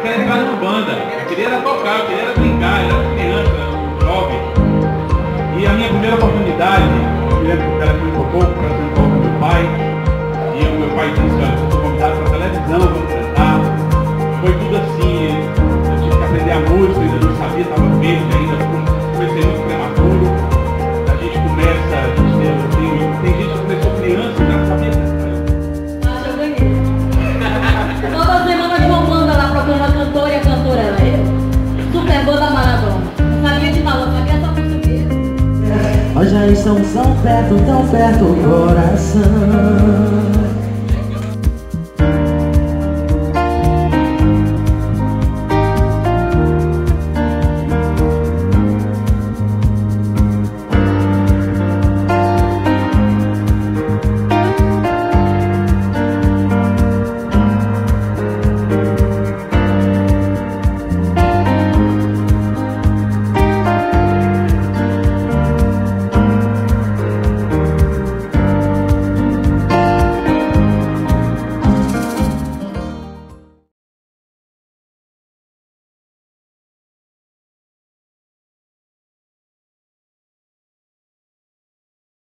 queria entrar numa banda, eu queria era tocar, eu queria era brincar, era criança, um jovem. E a minha primeira oportunidade, eu lembro que o telefone tocou, para apresentar com meu pai. E o meu pai disse, Banda Maradona. De valor, sabia só português. Nós já estamos tão perto, tão perto, coração